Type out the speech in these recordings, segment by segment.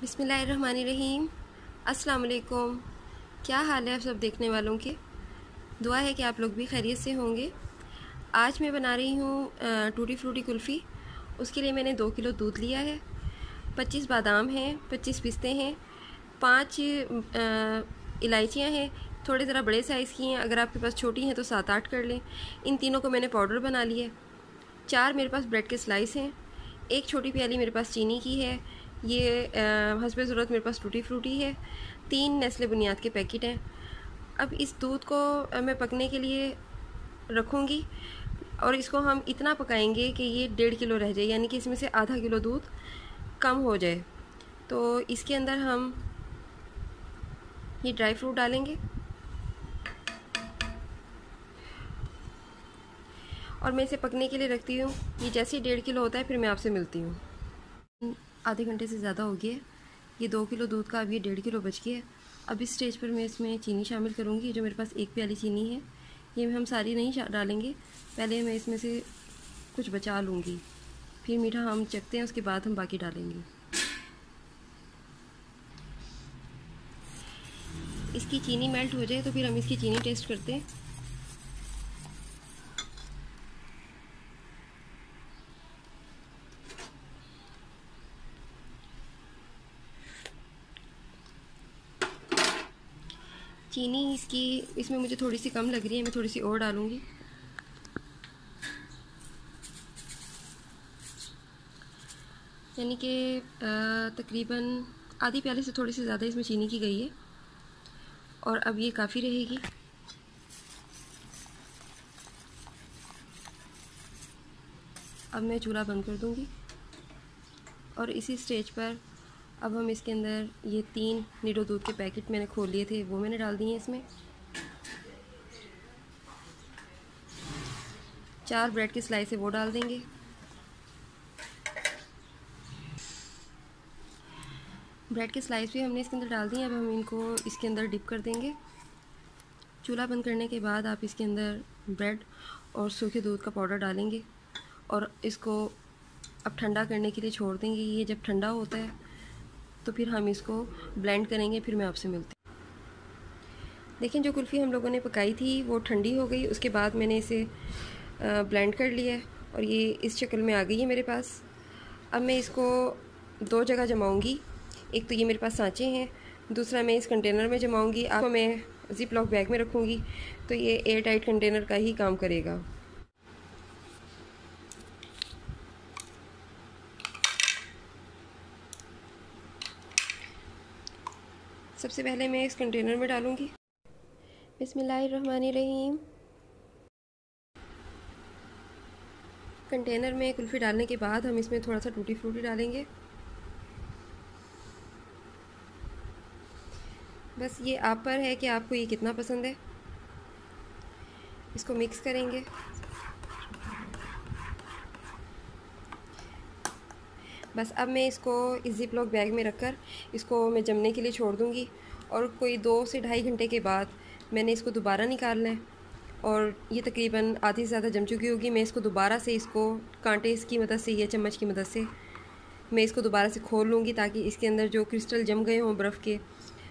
बिसमीम अस्सलाम वालेकुम क्या हाल है आप सब देखने वालों के? दुआ है कि आप लोग भी खैरियत से होंगे। आज मैं बना रही हूँ टूटी फ्रूटी कुल्फ़ी। उसके लिए मैंने दो किलो दूध लिया है। पच्चीस बादाम हैं, पच्चीस पिस्ते हैं, पाँच इलायचियाँ हैं। थोड़े ज़रा बड़े साइज़ की हैं, अगर आपके पास छोटी हैं तो सात आठ कर लें। इन तीनों को मैंने पाउडर बना लिया चार मेरे पास ब्रेड के स्लाइस हैं। एक छोटी प्याली मेरे पास चीनी की है। ये हसब ज़रूरत मेरे पास टूटी फ्रूटी है। तीन नेस्ले बुनियाद के पैकेट हैं। अब इस दूध को मैं पकने के लिए रखूँगी और इसको हम इतना पकाएँगे कि ये डेढ़ किलो रह जाए, यानी कि इसमें से आधा किलो दूध कम हो जाए। तो इसके अंदर हम ये ड्राई फ्रूट डालेंगे। और मैं इसे पकने के लिए रखती हूँ। ये जैसे ही डेढ़ किलो होता है, फिर मैं आपसे मिलती हूँ। आधे घंटे से ज़्यादा हो गया ये दो किलो दूध का अब ये डेढ़ किलो बच गया। है अब इस स्टेज पर मैं इसमें चीनी शामिल करूँगी, जो मेरे पास एक प्याली चीनी है। ये हम सारी नहीं डालेंगे। पहले मैं इसमें से कुछ बचा लूँगी। फिर मीठा हम चखते हैं, उसके बाद हम बाकी डालेंगे। इसकी चीनी मेल्ट हो जाए तो फिर हम इसकी चीनी टेस्ट करते हैं। चीनी इसकी, इसमें मुझे थोड़ी सी कम लग रही है, मैं थोड़ी सी और डालूँगी। यानी कि तकरीबन आधी प्याले से थोड़ी सी ज़्यादा इसमें चीनी की गई है, और अब ये काफ़ी रहेगी। अब मैं चूल्हा बंद कर दूँगी, और इसी स्टेज पर अब हम इसके अंदर ये तीन नीडो दूध के पैकेट मैंने खोल लिए थे, वो मैंने डाल दिए हैं इसमें। चार ब्रेड की स्लाइस है, वो डाल देंगे। ब्रेड की स्लाइस भी हमने इसके अंदर डाल दी अब हम इनको इसके अंदर डिप कर देंगे। चूल्हा बंद करने के बाद आप इसके अंदर ब्रेड और सूखे दूध का पाउडर डालेंगे और इसको अब ठंडा करने के लिए छोड़ देंगे। ये जब ठंडा होता है तो फिर हम इसको ब्लेंड करेंगे, फिर मैं आपसे मिलती देखें जो कुल्फ़ी हम लोगों ने पकाई थी, वो ठंडी हो गई, उसके बाद मैंने इसे ब्लेंड कर लिया है और ये इस शक्ल में आ गई है मेरे पास। अब मैं इसको दो जगह जमाऊँगी। एक तो ये मेरे पास सांचे हैं, दूसरा मैं इस कंटेनर में जमाऊँगी। आपको मैं जिप लॉक बैग में रखूँगी तो ये एयर टाइट कंटेनर का ही काम करेगा। सबसे पहले मैं इस कंटेनर में डालूँगी। बिसमीम कंटेनर में कुल्फ़ी डालने के बाद हम इसमें थोड़ा सा टूटी फ्रूटी डालेंगे। बस ये आप पर है कि आपको ये कितना पसंद है। इसको मिक्स करेंगे। बस अब मैं इसको इस जिप बैग में रखकर इसको मैं जमने के लिए छोड़ दूँगी और कोई दो से ढाई घंटे के बाद मैंने इसको दोबारा निकालना है। और ये तकरीबन आधी से ज़्यादा जम चुकी होगी। मैं इसको दोबारा से इसको कांटे इसकी मदद से या चम्मच की मदद से मैं इसको दोबारा से खोल लूँगी ताकि इसके अंदर जो क्रिस्टल जम गए हों बर्फ़ के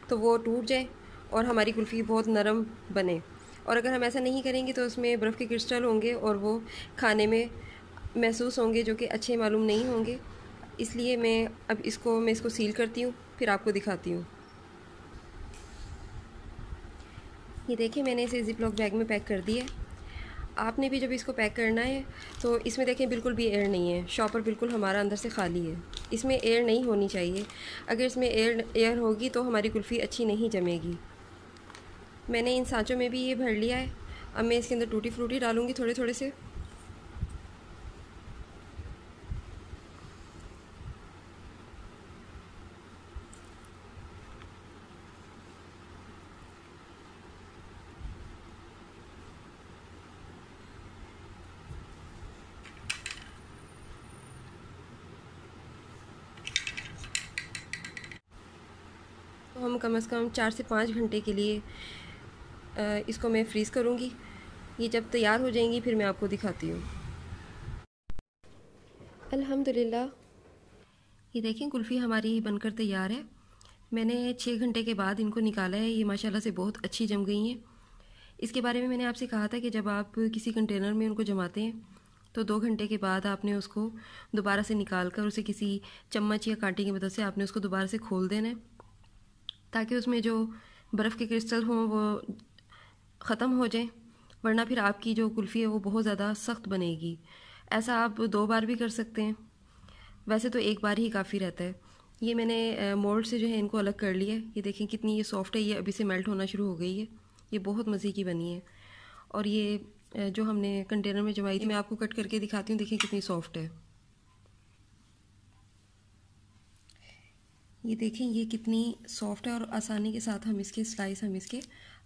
तो वो टूट जाए और हमारी कुल्फ़ी बहुत नरम बने। और अगर हम ऐसा नहीं करेंगे तो उसमें बर्फ़ के क्रिस्टल होंगे और वो खाने में महसूस होंगे जो कि अच्छे मालूम नहीं होंगे। इसलिए मैं अब इसको, मैं इसको सील करती हूँ, फिर आपको दिखाती हूँ। ये देखिए, मैंने इसे जिप लॉक बैग में पैक कर दिया है। आपने भी जब इसको पैक करना है तो इसमें देखें, बिल्कुल भी एयर नहीं है। शॉपर बिल्कुल हमारा अंदर से खाली है। इसमें एयर नहीं होनी चाहिए। अगर इसमें एयर एयर होगी तो हमारी कुल्फ़ी अच्छी नहीं जमेगी। मैंने इन सांचों में भी ये भर लिया है। अब मैं इसके अंदर टूटी फ्रूटी डालूँगी थोड़े थोड़े से। तो हम कम से कम चार से पाँच घंटे के लिए इसको मैं फ्रीज़ करूँगी। ये जब तैयार हो जाएँगी, फिर मैं आपको दिखाती हूँ। अल्हम्दुलिल्लाह। ये देखें, कुल्फ़ी हमारी बनकर तैयार है। मैंने छः घंटे के बाद इनको निकाला है। ये माशाल्लाह से बहुत अच्छी जम गई हैं। इसके बारे में मैंने आपसे कहा था कि जब आप किसी कंटेनर में उनको जमाते हैं तो दो घंटे के बाद आपने उसको दोबारा से निकाल कर उसे किसी चम्मच या कांटे की मदद से आपने उसको दोबारा से खोल देना है। ताकि उसमें जो बर्फ़ के क्रिस्टल हों वो ख़त्म हो जाए, वरना फिर आपकी जो कुल्फ़ी है वो बहुत ज़्यादा सख्त बनेगी। ऐसा आप दो बार भी कर सकते हैं। वैसे तो एक बार ही काफ़ी रहता है। ये मैंने मोल्ड से जो है इनको अलग कर लिया है। ये देखें कितनी ये सॉफ्ट है, ये अभी से मेल्ट होना शुरू हो गई है। ये बहुत मज़े की बनी है। और ये जो हमने कंटेनर में जमाई थी, मैं आपको कट करके दिखाती हूँ देखें कितनी सॉफ्ट है। ये देखें, ये कितनी सॉफ्ट है और आसानी के साथ हम इसके स्लाइस हम इसके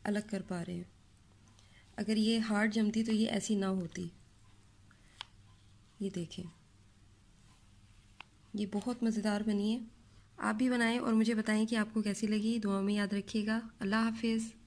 अलग कर पा रहे हैं। अगर ये हार्ड जमती तो ये ऐसी ना होती। ये देखें। ये बहुत मज़ेदार बनी है। आप भी बनाएँ और मुझे बताएँ कि आपको कैसी लगी। दुआ में याद रखिएगा। अल्लाह हाफिज़।